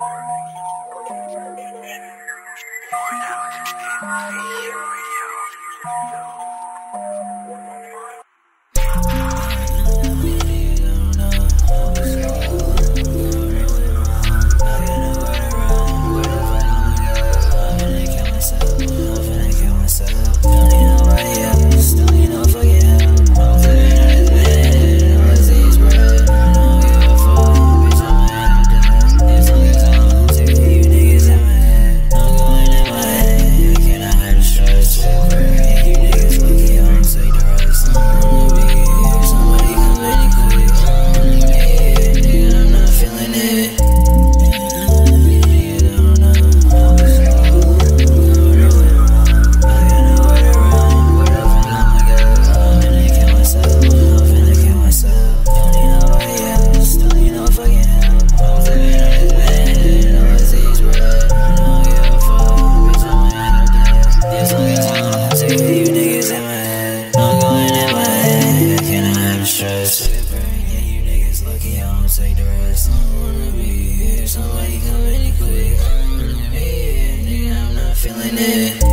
take feeling it.